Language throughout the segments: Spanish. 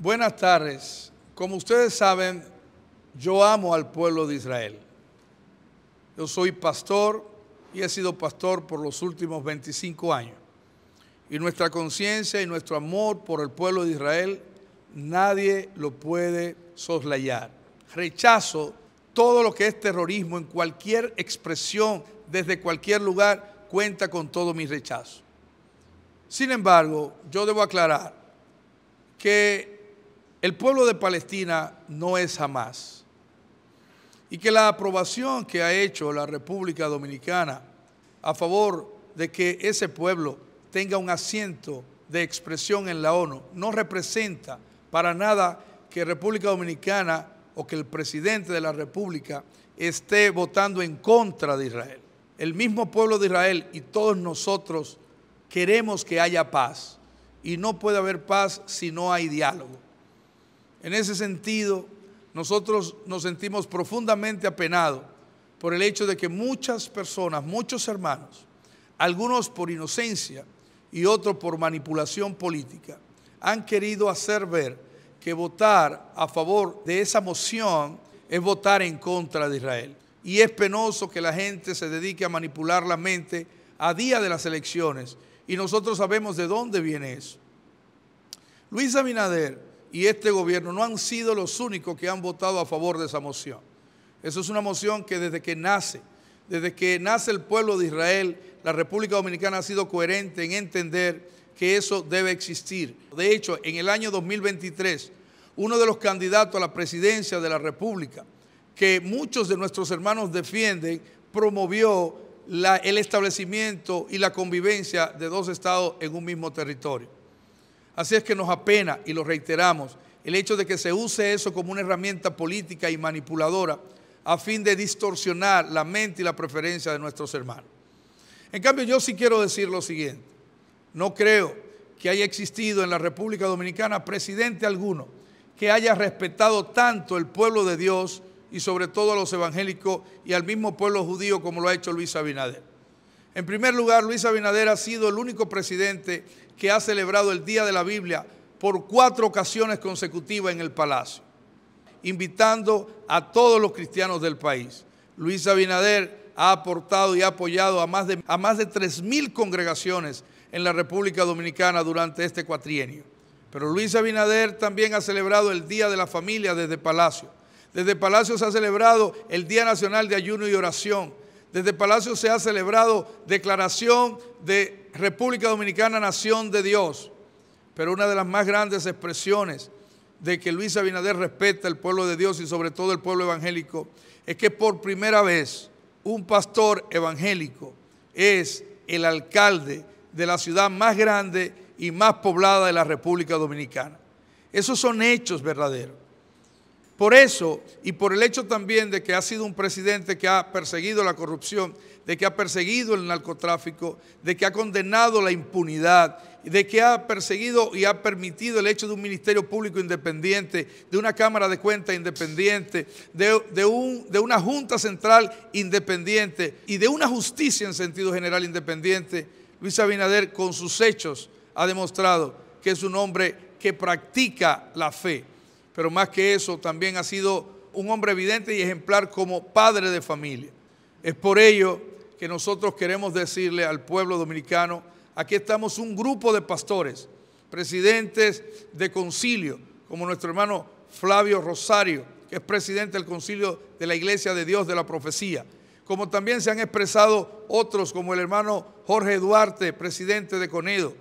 Buenas tardes. Como ustedes saben, yo amo al pueblo de Israel. Yo soy pastor y he sido pastor por los últimos 25 años. Y nuestra conciencia y nuestro amor por el pueblo de Israel, nadie lo puede soslayar. Rechazo todo lo que es terrorismo en cualquier expresión, desde cualquier lugar, cuenta con todo mi rechazo. Sin embargo, yo debo aclarar que el pueblo de Palestina no es jamás. Y que la aprobación que ha hecho la República Dominicana a favor de que ese pueblo tenga un asiento de expresión en la ONU no representa para nada que República Dominicana o que el presidente de la República esté votando en contra de Israel. El mismo pueblo de Israel y todos nosotros queremos que haya paz y no puede haber paz si no hay diálogo. En ese sentido, nosotros nos sentimos profundamente apenados por el hecho de que muchas personas, muchos hermanos, algunos por inocencia y otros por manipulación política, han querido hacer ver que votar a favor de esa moción es votar en contra de Israel. Y es penoso que la gente se dedique a manipular la mente a día de las elecciones y nosotros sabemos de dónde viene eso. Luis Abinader y este gobierno no han sido los únicos que han votado a favor de esa moción. Eso es una moción que desde que nace, desde que nace el pueblo de Israel, la República Dominicana ha sido coherente en entender que eso debe existir. De hecho, en el año 2023, uno de los candidatos a la presidencia de la República, que muchos de nuestros hermanos defienden, promovió el establecimiento y la convivencia de dos estados en un mismo territorio. Así es que nos apena, y lo reiteramos, el hecho de que se use eso como una herramienta política y manipuladora a fin de distorsionar la mente y la preferencia de nuestros hermanos. En cambio, yo sí quiero decir lo siguiente. No creo que haya existido en la República Dominicana presidente alguno que haya respetado tanto el pueblo de Dios y sobre todo a los evangélicos y al mismo pueblo judío como lo ha hecho Luis Abinader. En primer lugar, Luis Abinader ha sido el único presidente que ha celebrado el Día de la Biblia por cuatro ocasiones consecutivas en el Palacio, invitando a todos los cristianos del país. Luis Abinader ha aportado y ha apoyado a más de, más de 3.000 congregaciones en la República Dominicana durante este cuatrienio. Pero Luis Abinader también ha celebrado el Día de la Familia desde Palacio. Desde Palacio se ha celebrado el Día Nacional de Ayuno y Oración. Desde Palacio se ha celebrado declaración de República Dominicana, nación de Dios. Pero una de las más grandes expresiones de que Luis Abinader respeta el pueblo de Dios y sobre todo el pueblo evangélico es que por primera vez un pastor evangélico es el alcalde de la ciudad más grande y más poblada de la República Dominicana. Esos son hechos verdaderos. Por eso, y por el hecho también de que ha sido un presidente que ha perseguido la corrupción, de que ha perseguido el narcotráfico, de que ha condenado la impunidad, de que ha perseguido y ha permitido el hecho de un ministerio público independiente, de una Cámara de Cuentas independiente, de, de una Junta Central independiente y de una justicia en sentido general independiente, Luis Abinader con sus hechos ha demostrado que es un hombre que practica la fe pero más que eso también ha sido un hombre evidente y ejemplar como padre de familia. Es por ello que nosotros queremos decirle al pueblo dominicano, aquí estamos un grupo de pastores, presidentes de concilio, como nuestro hermano Flavio Rosario, que es presidente del concilio de la Iglesia de Dios de la Profecía, como también se han expresado otros, como el hermano Jorge Duarte, presidente de Conedo.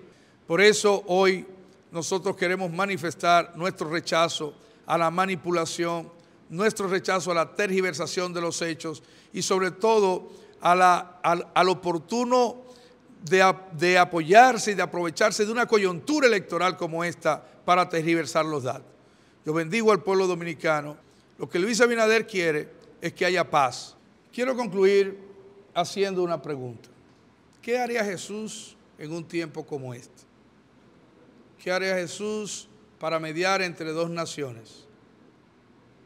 Por eso hoy nosotros queremos manifestar nuestro rechazo a la manipulación, nuestro rechazo a la tergiversación de los hechos y sobre todo al, oportuno de, de apoyarse y de aprovecharse de una coyuntura electoral como esta para tergiversar los datos. Yo bendigo al pueblo dominicano. Lo que Luis Abinader quiere es que haya paz. Quiero concluir haciendo una pregunta. ¿Qué haría Jesús en un tiempo como este? ¿Qué haría Jesús para mediar entre dos naciones?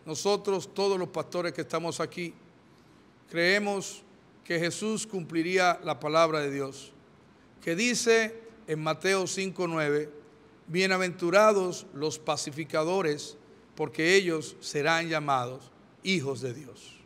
Nosotros, todos los pastores que estamos aquí, creemos que Jesús cumpliría la palabra de Dios, que dice en Mateo 5.9 Bienaventurados los pacificadores, porque ellos serán llamados hijos de Dios.